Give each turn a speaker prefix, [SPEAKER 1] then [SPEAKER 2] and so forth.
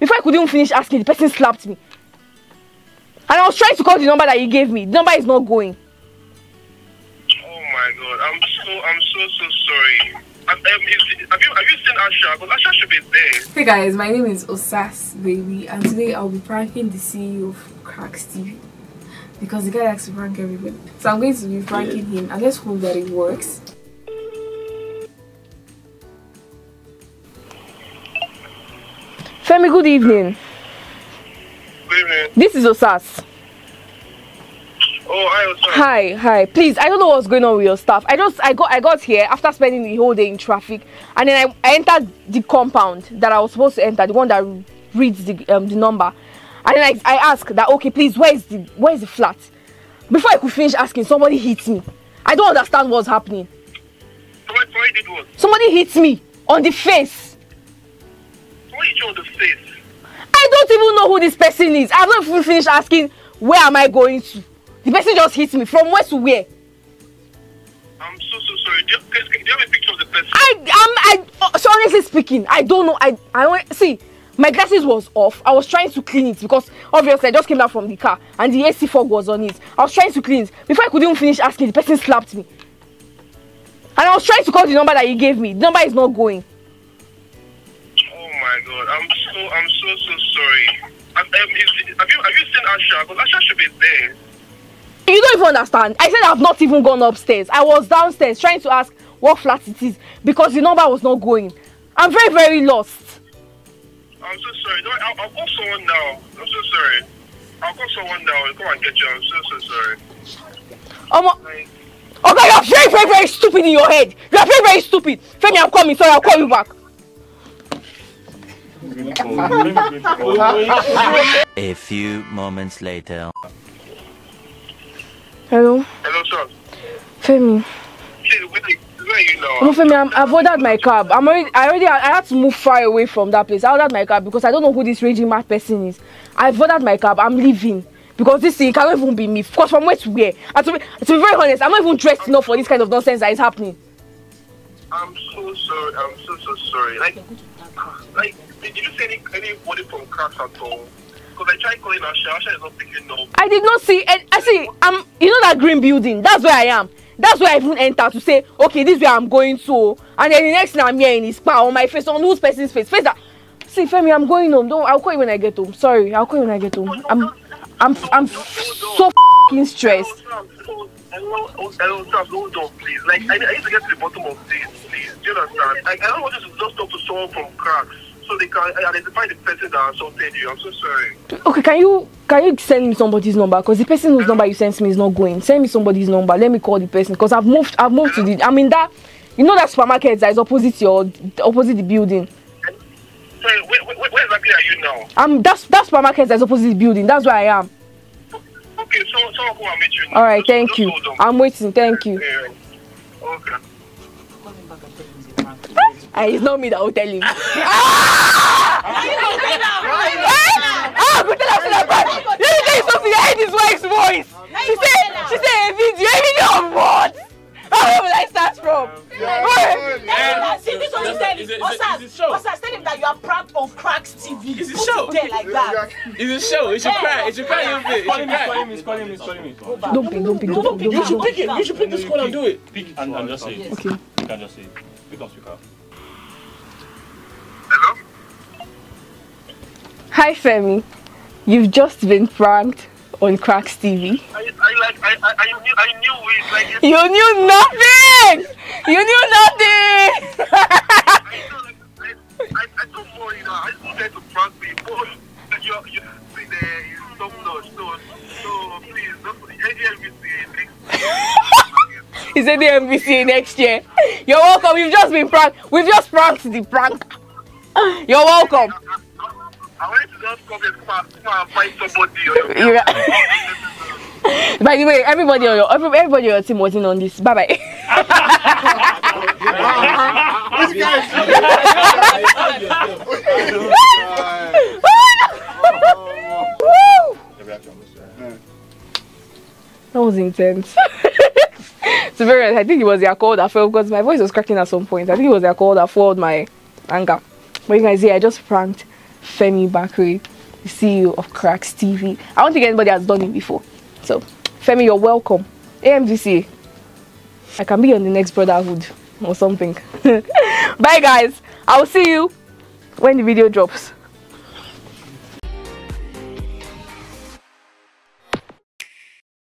[SPEAKER 1] Before I could even finish asking, the person slapped me. And I was trying to call the number that he gave me. The number is not going.
[SPEAKER 2] Oh my god, I'm so I'm so so sorry. Um, is, have you have you seen Asha? Because Asha should be there.
[SPEAKER 3] Hey guys, my name is Osas Baby, and today I'll be pranking the CEO of Kraks TV because the guy likes to prank everybody. So I'm going to be pranking him, and let's hope that it works.
[SPEAKER 1] Femi, good evening.
[SPEAKER 2] Good evening.
[SPEAKER 1] This is Osas.
[SPEAKER 2] Oh, hi, Osas.
[SPEAKER 1] Hi, hi. Please, I don't know what's going on with your stuff. I just I got I got here after spending the whole day in traffic, and then I, I entered the compound that I was supposed to enter, the one that reads the um the number, and then I, I asked that okay, please, where is the where is the flat? Before I could finish asking, somebody hit me. I don't understand what's happening.
[SPEAKER 2] Somebody, somebody did what?
[SPEAKER 1] Somebody hit me on the face.
[SPEAKER 2] Somebody you on the face.
[SPEAKER 1] I don't even know who this person is. I've not even finished asking where am I going to. The person just hit me from where to where.
[SPEAKER 2] I'm so so sorry. Do you, can, do you have a picture of the person?
[SPEAKER 1] I am I so honestly speaking, I don't know. I I see my glasses was off. I was trying to clean it because obviously I just came out from the car and the AC fog was on it. I was trying to clean it. Before I could even finish asking, the person slapped me. And I was trying to call the number that he gave me. The number is not going.
[SPEAKER 2] God, I'm so I'm so so sorry. Um, is, have you have you seen Asha? Because Asha should be there.
[SPEAKER 1] You don't even understand. I said I've not even gone upstairs. I was downstairs trying to ask what flat it is because the number was not going. I'm very, very lost.
[SPEAKER 2] I'm so sorry. No, I'll, I'll call someone now. I'm so sorry. I'll call someone now come and get you. I'm so so sorry.
[SPEAKER 1] Um,
[SPEAKER 2] Like,
[SPEAKER 1] okay, you're very, very, very stupid in your head. You're very, very stupid. Femi, I'm coming. Sorry, I'll call you back.
[SPEAKER 4] A few moments later.
[SPEAKER 1] Hello,
[SPEAKER 2] hello, sir.
[SPEAKER 1] Femi.
[SPEAKER 2] See, where, where are you now?
[SPEAKER 1] No, Femi, I'm, I've ordered my cab. I'm already, I already, I had to move far away from that place. I ordered my cab because I don't know who this raging mad person is. I've ordered my cab. I'm leaving because this thing cannot even be me. Because from where to where? And to be, to be very honest, I'm not even dressed enough for this kind of nonsense that is happening.
[SPEAKER 2] I'm so sorry. I'm so so sorry. Like, like, did you see any anybody from cracks at all? Because I tried calling Asha. Asha is not picking up.
[SPEAKER 1] I did not see. And I see. I'm. You know that green building? That's where I am. That's where I even enter to say, okay, this is where I'm going to. And then the next thing I'm hearing is power on my face, on whose person's face? Face that. See, Femi, I'm going home. Don't. I'll call you when I get home. Sorry, I'll call you when I get home. I'm. I'm. I'm so fing stressed.
[SPEAKER 2] Hello, hello, sir, hold on, please. Like, I, I need to get to the bottom of this, please. Do you understand? Like, I don't want you to just talk to someone from Kraks so they can identify the person that assaulted you. I'm so sorry.
[SPEAKER 1] Okay, can you can you send me somebody's number? Because the person whose number you sent me is not going. Send me somebody's number. Let me call the person. Because I've moved. I've moved to the. I'm in that. You know that supermarket that is opposite your opposite the building.
[SPEAKER 2] Sorry, where, where, where exactly are you now?
[SPEAKER 1] I'm that's that supermarket that's opposite the building. That's where I am. All right,
[SPEAKER 2] Just-
[SPEAKER 1] thank
[SPEAKER 2] just
[SPEAKER 1] you. I'm waiting. Thank you.
[SPEAKER 2] Yeah. Okay.
[SPEAKER 1] And it's not me that will tell him. Ah!
[SPEAKER 5] See, this one is telling
[SPEAKER 6] it- is it-
[SPEAKER 5] Osas,
[SPEAKER 6] show?
[SPEAKER 5] Osas, tell him that you are pranked on Kraks TV.
[SPEAKER 6] It's a
[SPEAKER 5] Put
[SPEAKER 6] show.
[SPEAKER 5] it there like that.
[SPEAKER 6] It's a show. It should cry. It should cry a little bit. It
[SPEAKER 7] Call
[SPEAKER 6] should
[SPEAKER 7] him,
[SPEAKER 6] cry.
[SPEAKER 7] call him, call him, call him, call him.
[SPEAKER 1] Don't pick, don't pick, don't
[SPEAKER 5] Don't
[SPEAKER 1] pick,
[SPEAKER 5] pick,
[SPEAKER 6] You should
[SPEAKER 1] pick.
[SPEAKER 6] pick it. You should pick this call and do it.
[SPEAKER 7] Pick and, and just say it.
[SPEAKER 1] Okay.
[SPEAKER 7] You can just say it. Pick up, pick up.
[SPEAKER 2] Hello?
[SPEAKER 1] Hi, Femi. You've just been pranked on Kraks TV.
[SPEAKER 2] I, I like, I, I, I knew, I knew it. Like,
[SPEAKER 1] You knew nothing. You knew nothing.
[SPEAKER 2] Next.
[SPEAKER 1] He said the MVC next year. You're welcome. You've just been pranked. We've just pranked the prank. You're welcome.
[SPEAKER 2] I wanted to just come and, come and find somebody. Or
[SPEAKER 1] You're right. By the way, everybody on your everybody on your team was in on this. Bye bye. That was intense. Honest, I think it was their call that fell because my voice was cracking at some point. I think it was their call that followed my anger. But you guys see, I just pranked Femi Bakre, the CEO of Kraks TV. I don't think anybody has done it before. So, Femi, you're welcome. AMVC, I can be on the next Brotherhood or something. Bye, guys. I'll see you when the video drops.